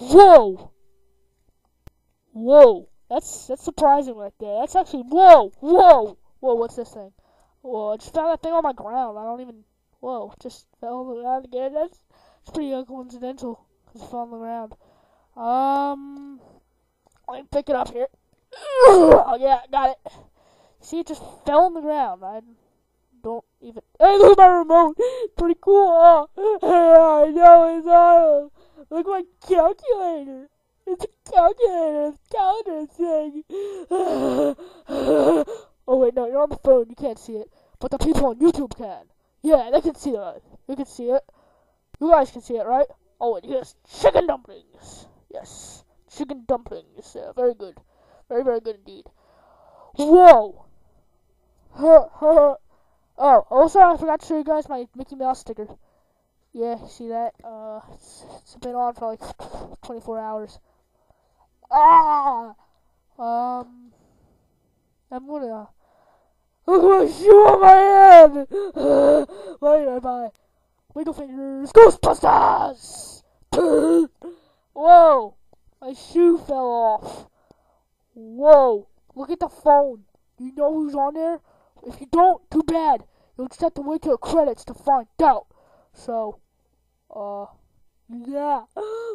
Whoa! Whoa! That's that's surprising right there. That's actually whoa, whoa, whoa. What's this thing? Whoa! I just found that thing on my ground. I don't even. Whoa! Just fell on the ground again. That's, pretty coincidental. It fell on the ground. Um, let me pick it up here. Oh yeah, got it. See, it just fell on the ground. I don't even. Hey, look at my remote. Pretty cool, huh? I know it's awesome. Look my calculator. It's a calculator. It's a calendar thing. oh wait, no, you're on the phone. You can't see it, but the people on YouTube can. Yeah, they can see it. You can see it. You guys can see it, right? Oh, and yes, chicken dumplings. Yes, chicken dumplings. Yeah, very good. Very, very good indeed. Whoa! oh, also I forgot to show you guys my Mickey Mouse sticker. Yeah, see that? Uh, it's, it's been on for like 24 hours. Ah! Um, I'm gonna. Look at my shoe on my head! Wait, I buy Wiggle Fingers Ghostbusters! Whoa! My shoe fell off. Whoa! Look at the phone. Do you know who's on there? If you don't, too bad. You'll just have to wait till the credits to find out. So, uh, yeah.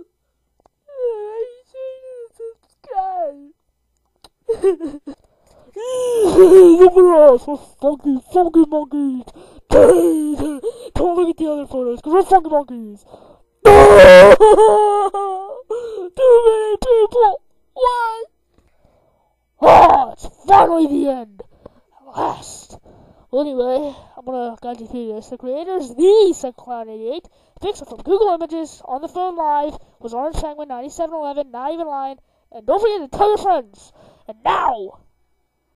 Look at us, we're funky, funky monkeys. Don't look at the other photos, because we're funky monkeys. Too many people. What? Ah, it's finally the end. At last. Well, anyway, I'm gonna guide you through this. The creators, the PhychoClown88, picture from Google Images, on the phone live, was Orange Penguin 9711, not even lying, and don't forget to tell your friends. And now,